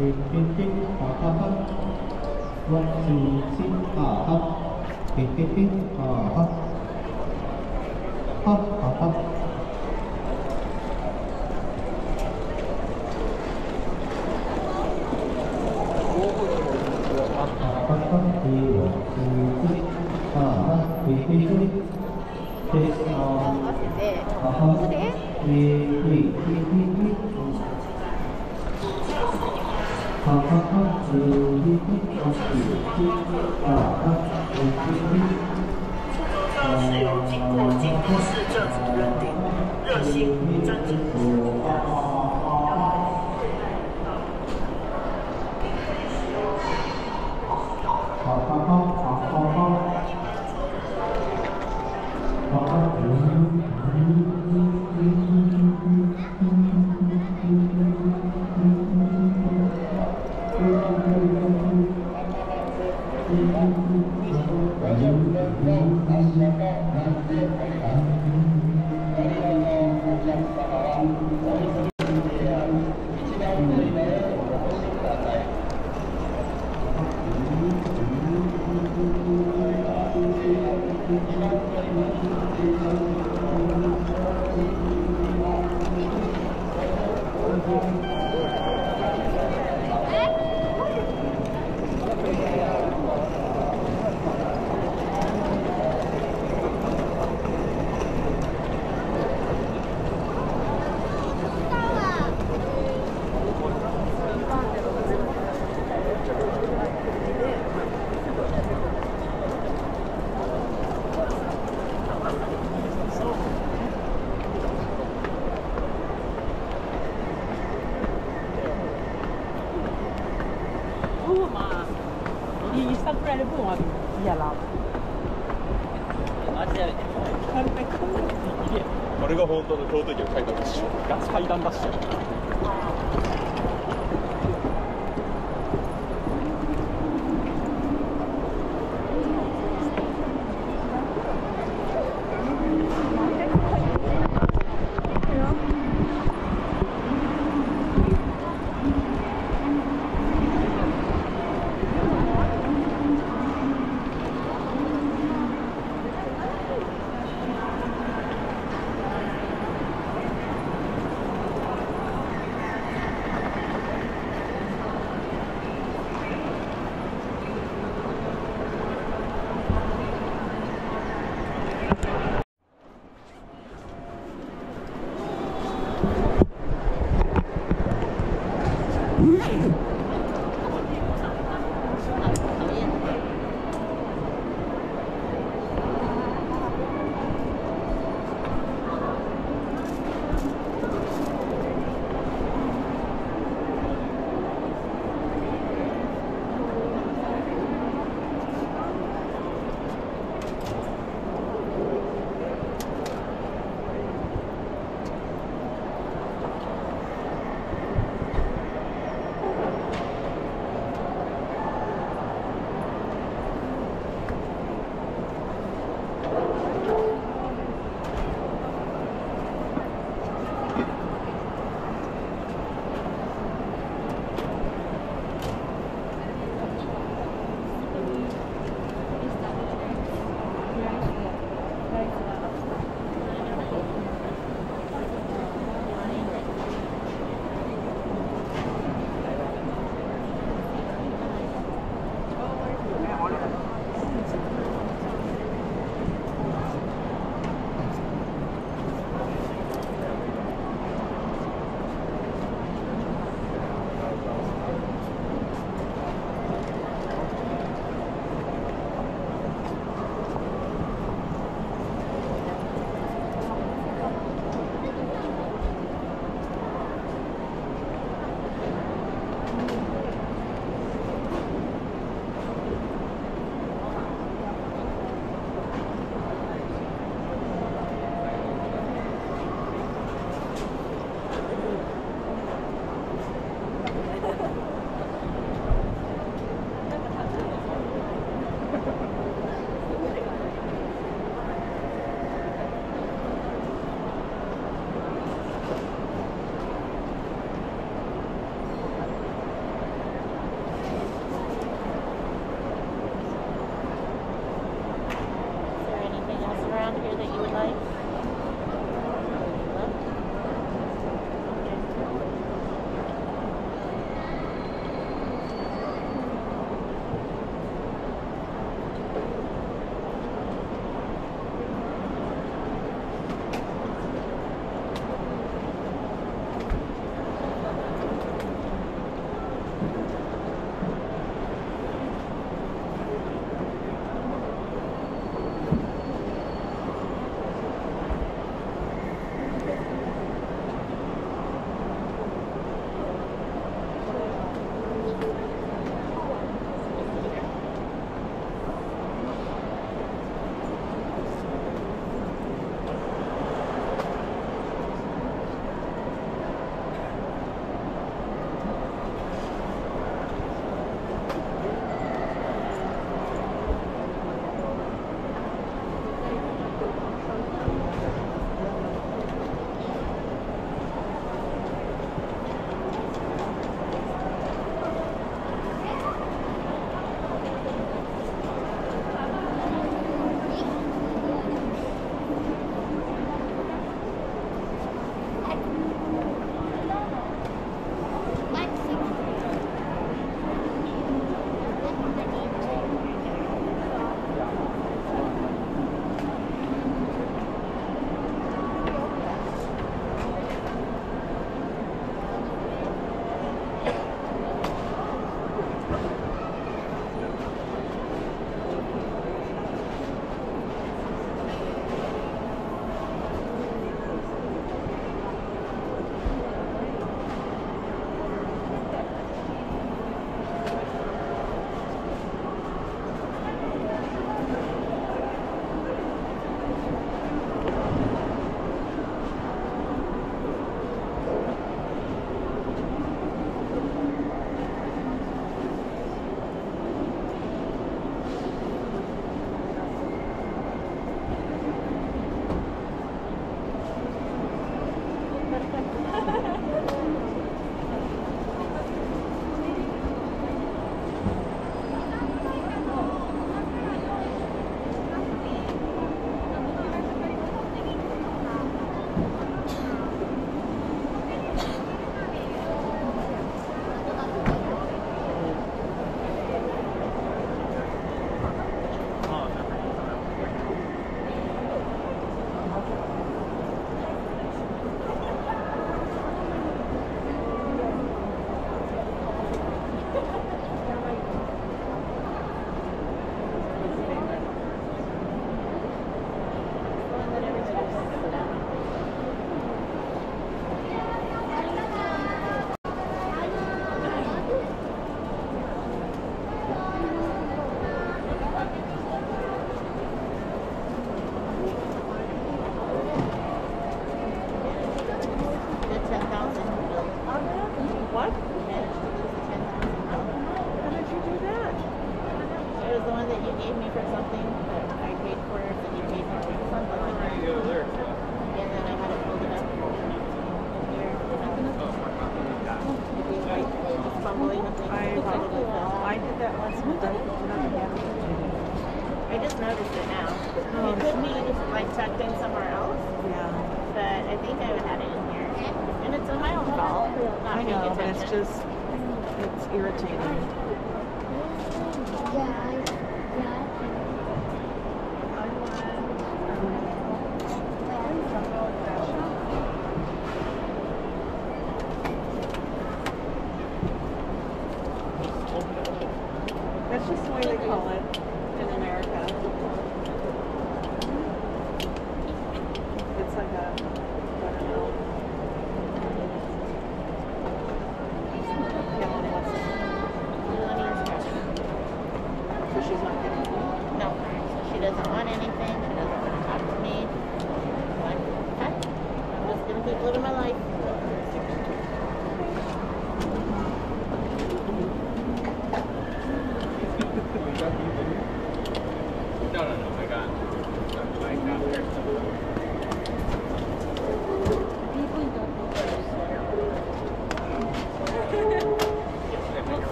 삐삐삐 아 是由经过京都市政府认定热心真诚。